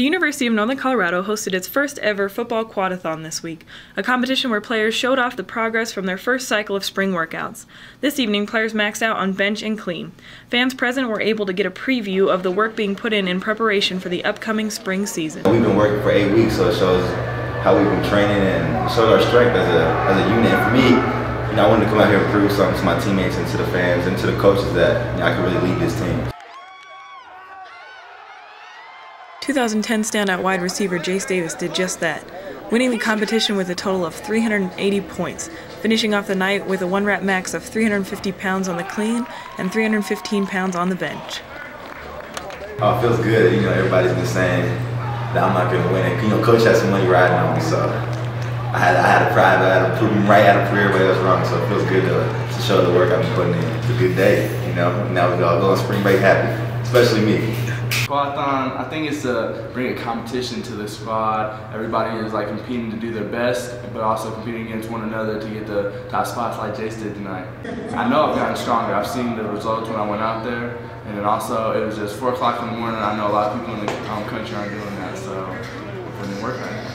The University of Northern Colorado hosted its first ever football quadathon this week, a competition where players showed off the progress from their first cycle of spring workouts. This evening, players maxed out on bench and clean. Fans present were able to get a preview of the work being put in in preparation for the upcoming spring season. We've been working for eight weeks, so it shows how we've been training and shows our strength as a, as a unit. For me, you know, I wanted to come out here and prove something to my teammates and to the fans and to the coaches that you know, I can really lead this team. 2010 standout wide receiver Jace Davis did just that, winning the competition with a total of 380 points, finishing off the night with a one rep max of 350 pounds on the clean and 315 pounds on the bench. Oh, it feels good. You know, everybody's been saying that I'm not going to win it. You know, coach has some money riding on me, so I had, I had to pride, I had to prove him right, I had to prove everybody else wrong. So it feels good to, to show the work I've been putting in. It's a good day, you know. Now we all go on spring break happy, especially me. Quadathon, I think it's to bring a competition to the squad. Everybody is like competing to do their best, but also competing against one another to get the top spots like Jace did tonight. I know I've gotten stronger. I've seen the results when I went out there, and then also it was just 4 o'clock in the morning. I know a lot of people in the um, country aren't doing that, so it didn't work right now.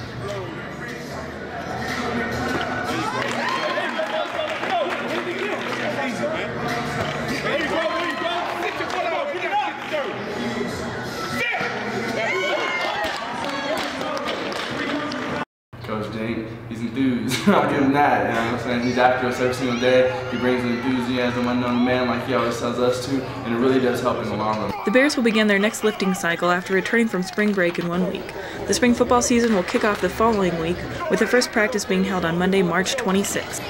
Coach Dink, he's enthused. I'll give him that. You know what I'm saying? He's after us every single day. He brings the enthusiasm unknown man like he always tells us to, and it really does help in the long run. The Bears will begin their next lifting cycle after returning from spring break in one week. The spring football season will kick off the following week, with the first practice being held on Monday, March 26th.